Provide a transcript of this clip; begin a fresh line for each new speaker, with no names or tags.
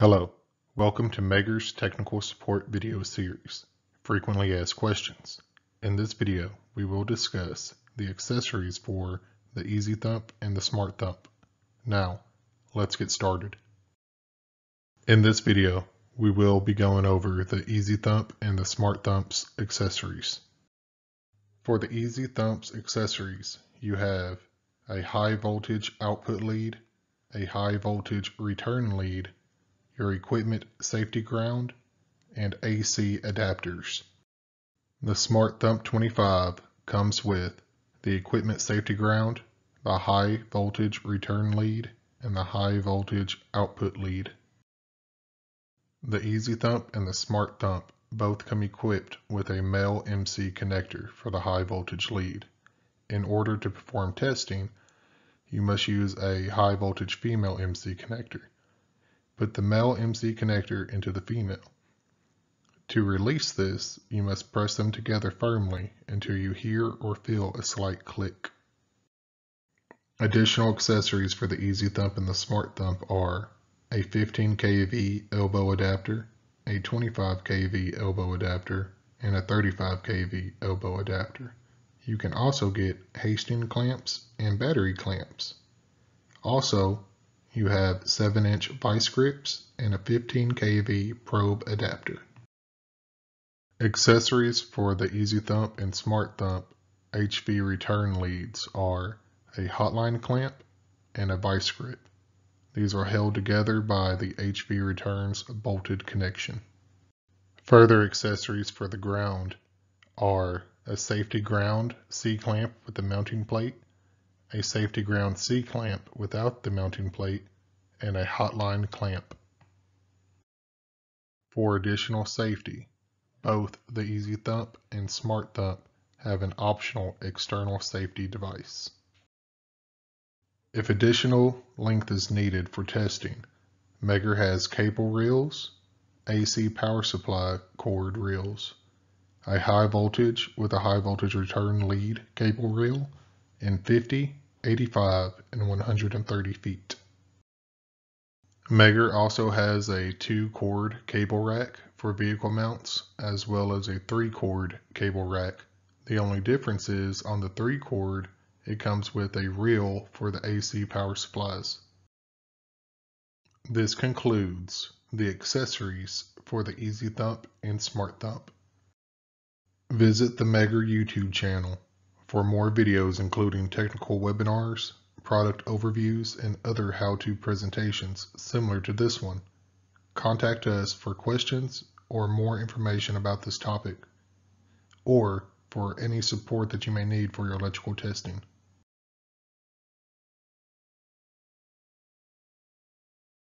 Hello, welcome to Megger's Technical Support video series, Frequently Asked Questions. In this video, we will discuss the accessories for the EZ Thump and the Smart Thump. Now, let's get started. In this video, we will be going over the EZ Thump and the Smart Thump's accessories. For the EZ Thump's accessories, you have a high voltage output lead, a high voltage return lead, your equipment safety ground, and AC adapters. The Smart Thump 25 comes with the equipment safety ground, the high voltage return lead, and the high voltage output lead. The EZ Thump and the Smart Thump both come equipped with a male MC connector for the high voltage lead. In order to perform testing, you must use a high voltage female MC connector. Put the male MC connector into the female. To release this, you must press them together firmly until you hear or feel a slight click. Additional accessories for the EZ Thump and the Smart Thump are a 15 kV elbow adapter, a 25 kV elbow adapter, and a 35 kV elbow adapter. You can also get Hastings clamps and battery clamps. Also, you have 7-inch vice grips and a 15 kV probe adapter. Accessories for the EZ Thump and Smart Thump HV return leads are a hotline clamp and a vice grip. These are held together by the HV return's bolted connection. Further accessories for the ground are a safety ground C-clamp with a mounting plate, a safety ground C-clamp without the mounting plate, and a hotline clamp. For additional safety, both the EZ Thump and Smart Thump have an optional external safety device. If additional length is needed for testing, Megger has cable reels, AC power supply cord reels, a high voltage with a high voltage return lead cable reel, in 50, 85, and 130 feet. Megger also has a two-cord cable rack for vehicle mounts, as well as a three-cord cable rack. The only difference is on the three-cord, it comes with a reel for the AC power supplies. This concludes the accessories for the EZ Thump and Smart Thump. Visit the Megger YouTube channel for more videos including technical webinars, product overviews, and other how-to presentations similar to this one. Contact us for questions or more information about this topic, or for any support that you may need for your electrical testing.